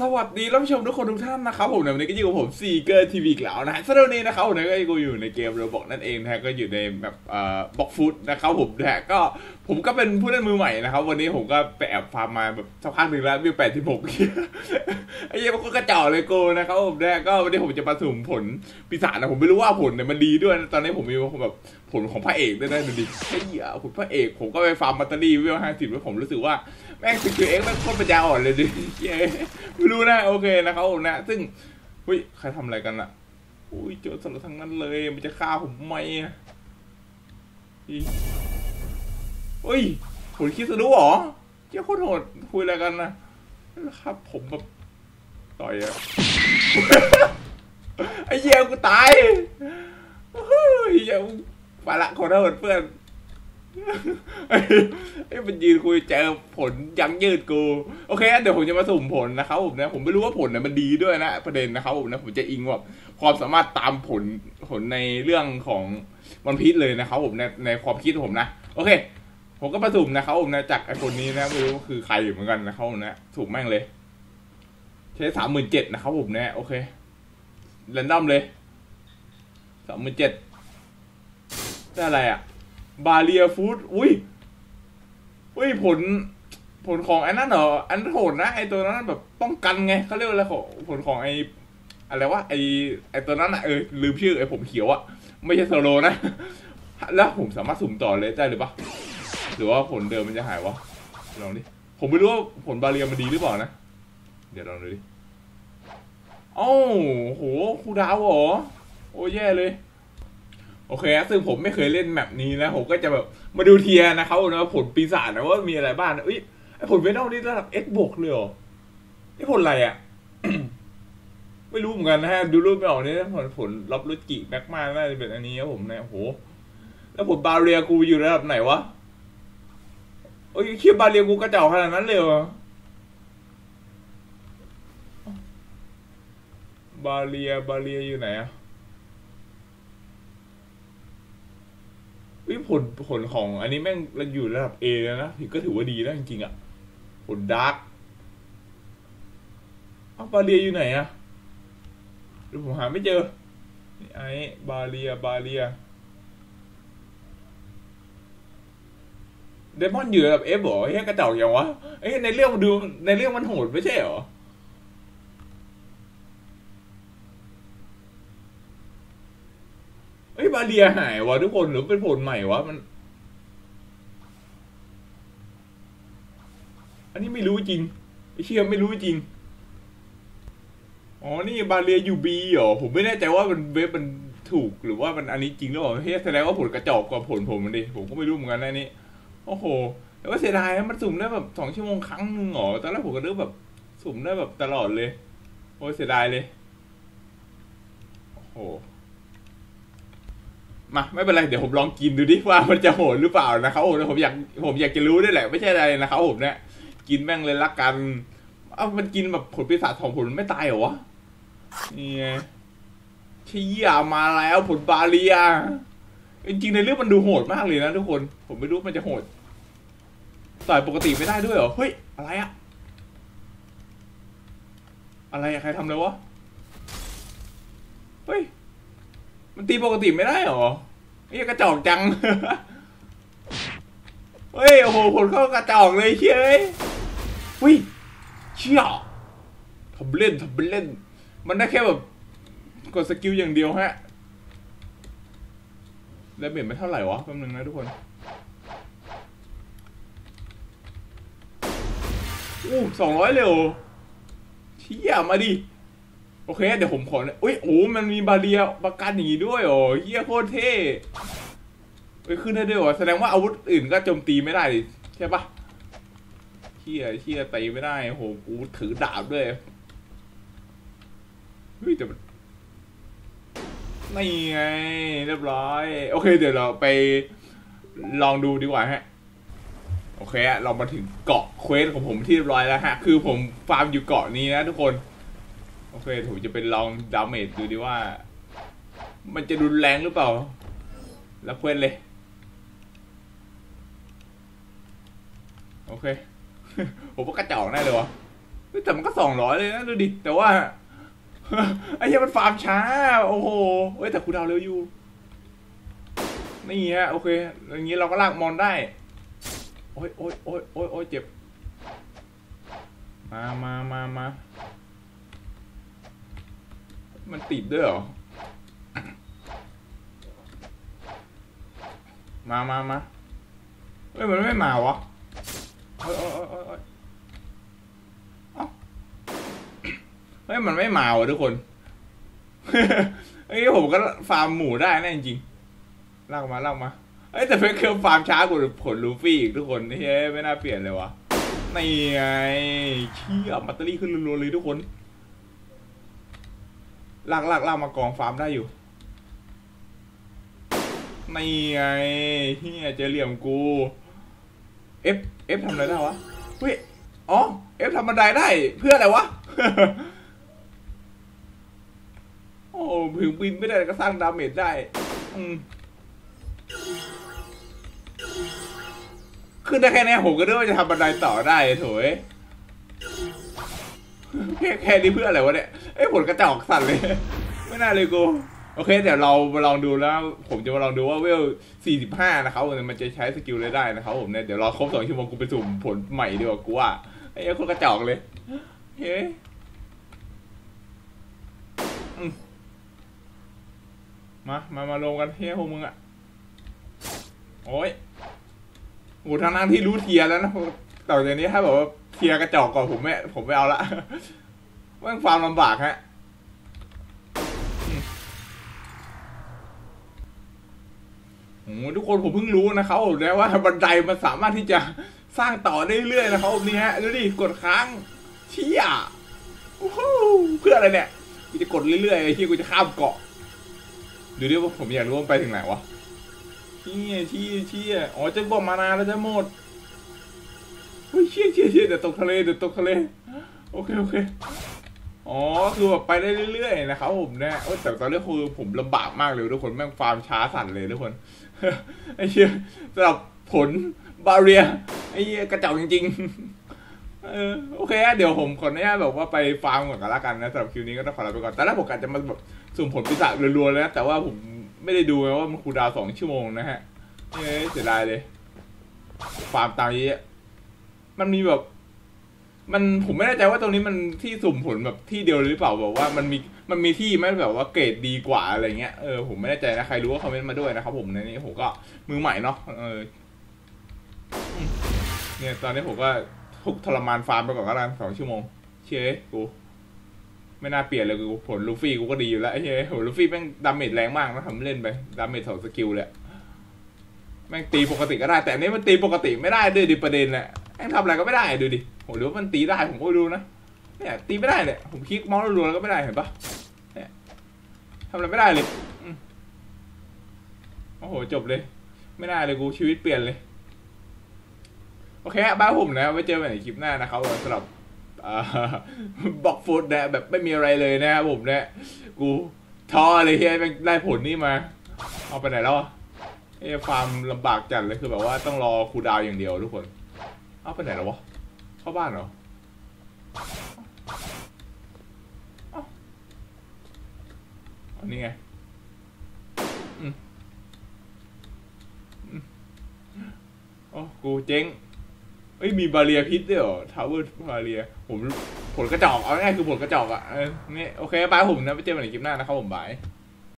สวัสดีท่านผู้ชมทุกคนทุกท่านนะครับผมในวันนี้ก็อยู่กับผมซีเกอร์ทีวีอีกแล้วนะฮะสำหรับวันนี้นะครับผมก็อยู่ในเกม Roblox นั่นเองนะฮะก็อยู่ในแบบเอ่อ Blox Fruits นะครับผมนะฮะก็ผมก็เป็นผู้เล่นมือใหม่นะครับ วันนี้ผมก็ไปแอบฟาร์มมาแบบสักพักหนึ่งแล้วมีแปดที่หกไอ้เหี้ยมันก็กระจอกเลยกูนะครับผมนะฮะก็วันนี้ผมจะมาสุ่มผลปีศาจนะผมไม่รู้ว่าผลเนี่ยมันดีด้วยตอนนี้ผมมีแบบผลของพระเอกด้วยนะดูดิเฮ้ยผลพระเอกผมก็ไปฟาร์ม mastery เวลห้าสิบแล้วผมรู้สึกว่าแม่ง skill X แม่งโคตรปัญญาอ่อนเลยดิเหี้ยไม่รู้นะโอเคนะครับผมนะซึ่งอุ้ยใครทำอะไรกันอะอุ้ยโจรสลัดทั้งนั้นเลยมันจะฆ่าผมไหมอะอุ้ยผลคิดสนุกเหรอเจ้าโคตรโหดคุยอะไรกันนะครับ ผมแบบต่อยอะไอ้เหี้ยกูตายเฮ้ยเหี้ยไปละขอโทษเพื่อน ไอ้มันยืนคุยเจอผลยังยืดกูโอเคเดี๋ยวผมจะมาสุ่มผลนะครับผมนะผมไม่รู้ว่าผลเนี่ยมันดีด้วยนะประเด็นนะครับผมนะผมจะอิงแบบความสามารถตามผลผลในเรื่องของวันพีชเลยนะครับผมในในความคิดผมนะโอเค ผมก็มาสุ่มนะครับผมนะจากไอ้คนนี้นะไม่รู้คือใครอยู่เหมือนกันนะครับผมนะสุ่มแม่งเลย ใช้สามหมื่นเจ็ดนะครับผมนะโอเคแรนดอมเลยสามหมื่นเจ็ดได้อะไรอะ บาเรียฟูดอุ้ย อุ้ยผล ผลของไอ้นั่นเหรอ อันโหดนะ ไอ้ตัวนั้นแบบป้องกันไงเขาเรียกว่าอะไรของผลของไอ้อะไรวะไอ้ไอ้ตัวนั้นอะเออลืมชื่อไอ้ผมเขียวอะไม่ใช่โซโลนะ แล้วผมสามารถสุ่มต่อเลยได้หรือปะหรือว่าผลเดิมมันจะหายวะลองดิผมไม่รู้ว่าผลบาเรียมันดีหรือเปล่านะ เดี๋ยวลองดูดิโอ้าวโหครูดาวเหรอ โอ้แย่เลย โอเคซึ่งผมไม่เคยเล่นแมปนี้นะผมก็จะแบบมาดูเทียนะครับนะผลปีศาจนะว่ามีอะไรบ้างอุ้ยไอผลเวนอลนี่ระดับ X บวกเลยเหรอไอผลอะไรอะ่ะไม่รู้เหมือนกันนะฮะดูรูปไม่ออกนี่ผลผลรับรถกิแม็กมาน่าจะเป็นอันนี้ครับผมนี่ยโอ้โหแล้วผลบาเรียกูอยู่ระดับไหนวะโอ้ยคิดบาเรียกูกระเจ้าขนาดนั้นเลยเหรอbarrier barrier อยู่ไหนอะ วิผ ลผลของอันนี้แม่งเราอยู่ระดับ A แล้วนะก็ถือว่าดีแล้วจริงๆอะผล dark เอา barrier อยู่ไหนอะหรือผมหาไม่เจอนี่ไอ้ barrier barrier demon อยู่ระดับ F เหรอเฮ้ยกระจอกอย่างวะเอ้ยในเรื่องมันดูในเรื่องมันโหดไม่ใช่เหรอ เอ้ย บาเรียหายวะทุกคนหรือเป็นผลใหม่วะมัน อันนี้ไม่รู้จริงไอเชี่ยไม่รู้จริงอ๋อนี่บาเรียยูบีเหรอผมไม่แน่ใจว่ามันเว็บมันถูกหรือว่ามันอันนี้จริงหรือเปล่าเฮ้ยแสดงว่าผลกระจอกกว่าผลผมมันดิผมก็ไม่รู้เหมือนกันนะนี่โอ้โหแต่ว่าเสียดายนะมันสุ่มได้แบบสองชั่วโมงครั้งหนึ่งเหรอตอนแรกผมก็นึกแบบสุ่มได้แบบตลอดเลย โอ้เสียดายเลย โอ้โห มาไม่เป็นไรเดี๋ยวผมลองกินดูดิว่ามันจะโหดหรือเปล่านะครับผมผมอยากผมอยากจะรู้ด้วยแหละไม่ใช่อะไรนะครับผมเนี่ยกินแม่งเลยละกันเอ้ามันกินแบบผลปีศาจของผลไม่ตายเหรอวะนี่ไงเชี่ยมาแล้วผลบาเรียจริงๆในเรื่องมันดูโหดมากเลยนะทุกคน ผมไม่รู้มันจะโหดต่อยปกติไม่ได้ด้วยเหรอเฮ้ยอะไรอะอะไรอะใครทำเลยวะเฮ้ยมันตีปกติไม่ได้เหรอ ไอ้กระจอกจัง เฮ้ย โอ้โหผลเข้ากระจอกเลยเชี่ยอุ้ยเชี่ยทำเล่นทำเล่น มันได้แค่แบบ กดสกิลอย่างเดียวฮะ แล้วเบ็ดไม่เท่าไหร่วะแป๊บนึงนะทุกคนอู้สองร้อยเลยเหรอเชี่ยมาดิ โอเค เดี๋ยวผมขออุ้ยโอ้มันมีบาเรียประกันอย่างงี้ด้วยโอ้เฮียโคตรเท่ไปขึ้นได้ด้วยวะแสดงว่าอาวุธอื่นก็โจมตีไม่ได้ใช่ปะเฮียเฮียตีไม่ได้โหกูถือดาบด้วยเฮ้ยแต่นี่ไงเรียบร้อย โอเค เดี๋ยวเราไปลองดูดีกว่าฮะ โอเคเรามาถึงเกาะ quest ของผมที่เรียบร้อยแล้วฮะ คือผมฟาร์มอยู่เกาะนี้นะทุกคน โอเคผมจะไปลอง damage ดูดิว่า มันจะรุนแรงหรือเปล่าแล้วเพื่อนเลย โอเคผมว่ากระจอกแน่เลยวะแต่มันก็สองร้อยเลยนะดูดิ แต่ว่าไอ้เหี้ยมันฟาร์มช้า โอ้โหเฮ้ยแต่คูดาวเร็วอยู่ นี่ฮะโอเค อย่างนี้เราก็ลากมอนได้ โอ้ยโอ้ยโอ้ยโอ้ยโอ้ยเจ็บ มามามามา มันติดด้วยเหรอ มามามาเฮ้ย มันไม่มาวะโอ้ยเฮ้ย มันไม่มาวะทุกคน เฮ้ย ผมก็ฟาร์มหมูได้นะจริงลากมาลากมาเอ้ยแต่เป็นเครื่องฟาร์มช้ากว่าผลลูฟี่อีกทุกคนเฮ้ยไม่น่าเปลี่ยนเลยวะนี่ไงเชี่ยแบตเตอรี่ขึ้นรัวๆเลยทุกคน ลากลากลากมากองฟาร์มได้อยู่นี่ไงเฮียเจอเหลี่ยมกู F F ทำอะไรได้วะเฮ้ยอ๋อ F ทำบันไดได้เพื่ออะไรวะโอ้ถึงบินไม่ได้ก็สร้าง damage ได้อืมขึ้นได้แค่นี้ผมก็นึกว่าจะทำบันไดต่อได้โถย แค่แค่นี้เพื่ออะไรวะเนี่ยไอ้ยผลกระจอกสั่นเลย ไม่น่าเลยกู โอเค เดี๋ยวเรามาลองดูแล้ว ผมจะมาลองดูว่าเวล 45 นะครับมันจะใช้ skill อะไรได้นะครับผมเนี่ยเดี๋ยวรอครบสองชั่วโมงกูไปสุ่มผลใหม่ดีกว่ากูว่าไอ้คนกระจอกเลยเฮ้ยมา มา มาลงกันเฮ้ยพวกมึงอะโอ้ยโหทางนั้นที่รู้ tier แล้วนะ ต่อจากนี้ถ้าแบบว่า tier กระจอกก่อนผมไม่ผมไม่เอาละแมันความลำบากฮะโอ้โหทุกคนผมเพิ่งรู้นะครับผมนะว่าบันไดมันสามารถที่จะสร้างต่อได้เรื่อยๆนะครับนี่ฮะดูดิกดค้างเชี่ยเพื่ออะไรเนี่ยกูจะกดเรื่อยๆไอ้ที่กูจะข้ามเกาะดูดิว่าผมอยากรู้ว่าไปถึงไหนวะเชี่ยเชี่ยเชี่ยอ๋อจะบอกมานานแล้วจะหมด เฮ้ยเชี่ยเชี่ยเชี่ยเดี๋ยวตกทะเลเดี๋ยวตกทะเล โอเค โอเค อ๋อ คือแบบไปได้เรื่อยๆนะครับผมเนี่ยโอ้แต่ตอนนี้คือผมลำบากมากเลยทุกคน แม่งฟาร์มช้าสั่นเลยทุกคน ไอ้เชี่ยสำหรับผลบาเรีย ไอ้เหี้ยกระเจ้าจริง ๆ เออ โอเคเดี๋ยวผมขออนุญาตแบบว่าไปฟาร์มก่อนกันละกันนะสำหรับคิวนี้ก็ต้องขอลาไปก่อน แต่แรกผมกะจะมาแบบสุ่มผลปีศาจรัวๆเลยนะ แต่ว่าผมไม่ได้ดูไงว่ามันคูลดาวสองชั่วโมงนะฮะเอ้ยเสียดายเลย ฟาร์มตามเยอะ มันมีแบบ มันผมไม่แน่ใจว่าตรงนี้มันที่สุ่มผลแบบที่เดียวหรือเปล่าแบบว่ามันมีมันมีที่ไหมแบบว่าเกรดดีกว่าอะไรเงี้ยเออผมไม่แน่ใจนะใครรู้ก็ comment มาด้วยนะครับผมในนี้ผมก็มือใหม่เนาะเออเนี่ยตอนนี้ผมก็ทุกข์ทรมานฟาร์มไปก่อนก็แล้วกันสองชั่วโมง เชี่ยกู ไม่น่าเปลี่ยนเลยกูผลลูฟี่กูก็ดีอยู่แล้วไอ้เฮ้ยผลลูฟี่แม่ง damage แรงมากนะทำเล่นไปdamage สอง skill เลยแม่งตีปกติก็ได้ แต่อันนี้มันตีปกติไม่ได้ด้วยดิประเด็นแหละ แม่งทำอะไรก็ไม่ได้ดูดิโหหรือว่ามันตีได้ผมก็ไม่รู้นะเนี่ยตีไม่ได้เนี่ยผม click mouse รัวๆแล้วก็ไม่ได้เห็นปะเนี่ยทำอะไรไม่ได้เลยโอ้โหจบเลย ไม่ได้เลยกูชีวิตเปลี่ยนเลยโอเคบ้านผมนะไว้เจอกันในคลิปหน้านะครับสำหรับ Blox Fruit นะแบบไม่มีอะไรเลยนะครับผมเนี่ยกูท้อเลยเฮียได้ผลนี่มา เอาไปไหนแล้วเอ้ฟาร์มลำบากจัดเลยคือแบบว่าต้องรอ cooldown อย่างเดียวทุกคน เอาไปไหนแล้ววะ เข้าบ้านเหรออันนี้ไงอืมอืมโอ้กูเจ๊งเอ้ยมี barrier พิษด้วยเหรอ towerบาเรีย ผมผลกระจอก เอาง่ายคือผลกระจอกอะนี่โอเคบายผมนะ ไปเจอกันในคลิปหน้านะครับผมบาย